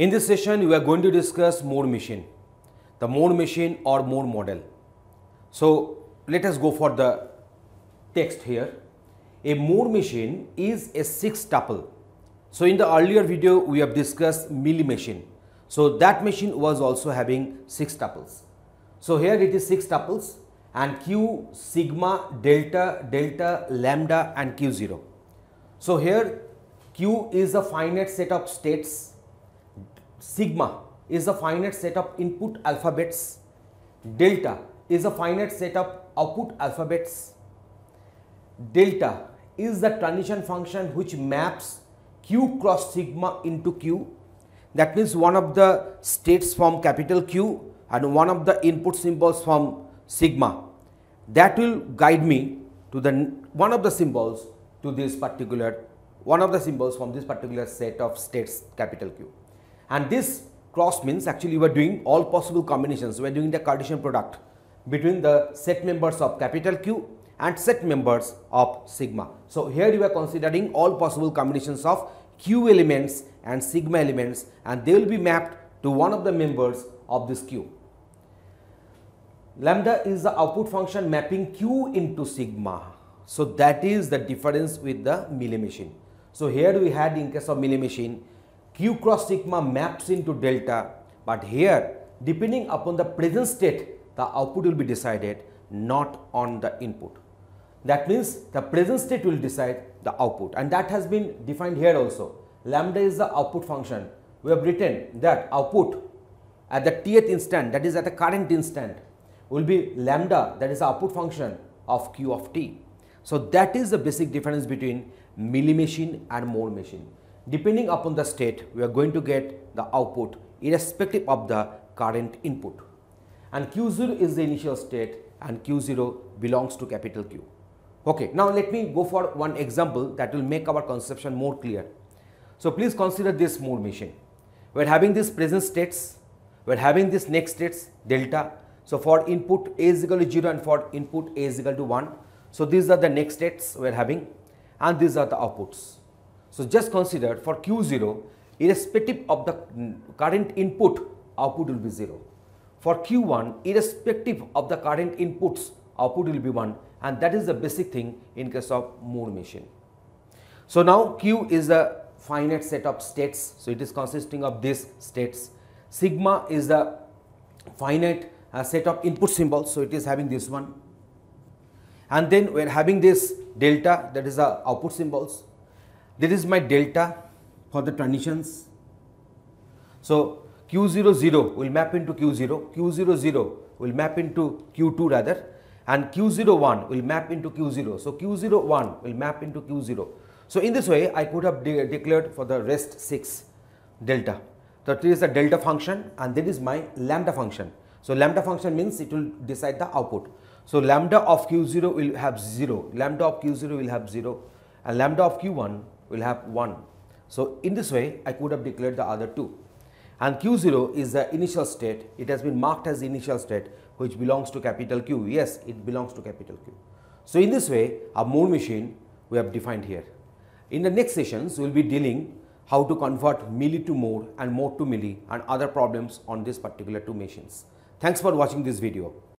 In this session, we are going to discuss Moore machine, the Moore machine or Moore model. So, let us go for the text here. A Moore machine is a six tuple. So, in the earlier video, we have discussed Mealy machine. So, that machine was also having six tuples. So, here it is six tuples and q, sigma, delta, delta, lambda and q0. So, here q is a finite set of states, sigma is a finite set of input alphabets, delta is a finite set of output alphabets, delta is the transition function which maps q cross sigma into q. That means one of the states from capital Q and one of the input symbols from sigma. That will guide me to the one of the symbols to this particular one of the symbols from this particular set of states capital Q. And this cross means actually we are doing all possible combinations. We are doing the Cartesian product between the set members of capital Q and set members of sigma. So, here you are considering all possible combinations of Q elements and sigma elements and they will be mapped to one of the members of this Q. Lambda is the output function mapping Q into sigma. So, that is the difference with the Mealy machine. So, here we had in case of Mealy machine Q cross sigma maps into delta, but here depending upon the present state the output will be decided not on the input. That means the present state will decide the output and that has been defined here also. Lambda is the output function. We have written that output at the tth instant that is at the current instant will be lambda that is the output function of q of t. So, that is the basic difference between Mealy machine and Moore machine. Depending upon the state, we are going to get the output irrespective of the current input. And Q0 is the initial state and Q0 belongs to capital Q. Okay, now let me go for one example that will make our conception more clear. So, please consider this Moore machine. We are having these present states, we are having this next states delta. So, for input A is equal to 0 and for input A is equal to 1. So, these are the next states we are having and these are the outputs. So, just consider for Q0 irrespective of the current input output will be 0. For Q1 irrespective of the current inputs output will be 1 and that is the basic thing in case of Moore machine. So, now Q is a finite set of states. So, it is consisting of these states. Sigma is the finite uh, set of input symbols. So, it is having this one and then we are having this delta that is the output symbols. This is my delta for the transitions. So, Q00 will map into Q0, Q00 will map into Q2 rather and Q01 will map into Q0. So, Q01 will map into Q0. So, in this way I could have de declared for the rest 6 delta. So, this is the delta function and that is my lambda function. So, lambda function means it will decide the output. So, lambda of Q0 will have 0, lambda of Q0 will have 0 and lambda of Q1 will have 1. So, in this way I could have declared the other two and Q0 is the initial state, it has been marked as initial state which belongs to capital Q, yes it belongs to capital Q. So, in this way a Moore machine we have defined here. In the next sessions we will be dealing how to convert Mealy to Moore and Moore to Mealy and other problems on this particular two machines. Thanks for watching this video.